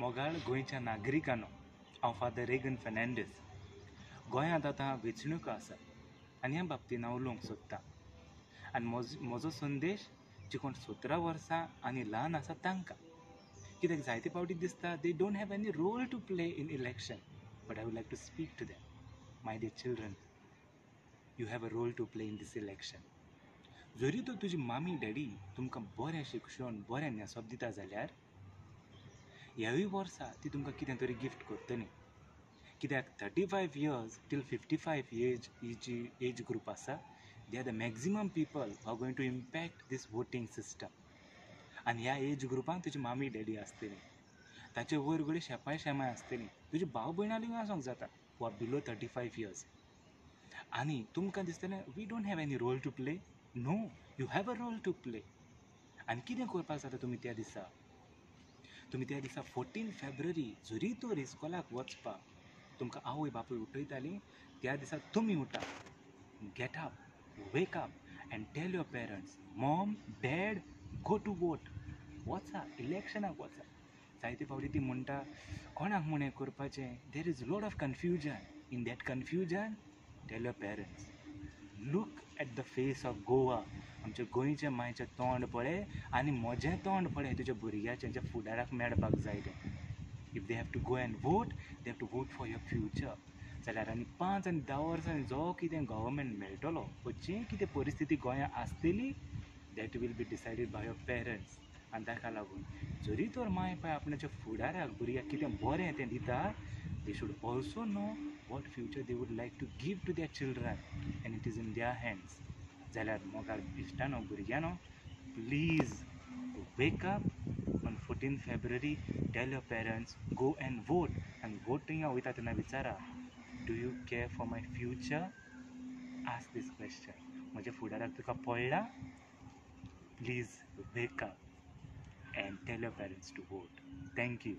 मोगाळ गोंयच्या नागरिकांनो हांव फादर रेगन फेर्नांडीस. गोंयांत आतां वेंचणुको आसा आनी ह्या बाबतींत हांव उलोवंक सोदतां. आनी म्हजो म्हजो संदेश जे कोण सतरा वर्सां आनी ल्हान आसा तांकां. कित्याक जायते फावटी दिसता they don't have any role to play in election but I would like to speak to them my dear children you have a role to play in this election जरी तर तुजी मामी डॅडी तुमकां बरें शिक्षण बरें न्हेसप दिता जाल्यार ह्यावी वर्सा ती तुमकां कितें तरी गिफ्ट करतली. कित्याक thirty five years till fifty five age ही जी एज ग्रूप आसा they are the maximum people are going to impact this voting system आनी ह्या एज ग्रुपान तुजी मामी डॅडी आसतली ताचे वयर घडी शेपाय शेमाय आसतली तुजी भाव भयणाली आसूंक जाता वा बिलो थर्टी फायव इयर्स आनी तुमकां दिसतलें we don't have any role to play no you have a role to play आनी कितें करपाक जाता तुमी त्या दिसा? तुमी त्या दिसा फोर्टीन फेब्रुवारी जरी तो रिस्कॉलाक वचपाक तुमकां आवय बापूय उठयतालीं त्या दिसा तुमी उठा. Get up wake up and tell your parents mom dad go to vote वचा इलेक्शनाक वचा. जायते फावटी ती म्हणटा कोणाक म्हूण हें करपाचें there is lot of confusion in that confusion tell your parents look at the face of Goa आमच्या गोंयचे मायचें तोंड पळय आनी म्हजें तोंड पळय तुज्या भुरग्याचें ज्या फुडाराक मेळपाक जाय तें. If they have to go and vote they have to vote for your future जाल्यार आनी पांच आनी धा वर्सांनी जो कितें गव्हर्मेंट मेळटलो वा जी कितें परिस्थिती गोंयांत आसतली that will be decided by your parents आनी ताका लागून जरी तर माय पाय आपणाच्या फुडाराक भुरग्याक कितें बरें तें दिता they should also know What future they would like to give to their children and it is in their hands जाल्यार मोगाळ इश्टानो भुरग्यानो please wake up on fourteen February tell your parents go and vote आनी vote थिंगा वयता तेन्ना विचारा do you care for my future ask this question म्हज्या फुडाराक तुका पडला please wake up and tell your parents to vote. Thank you.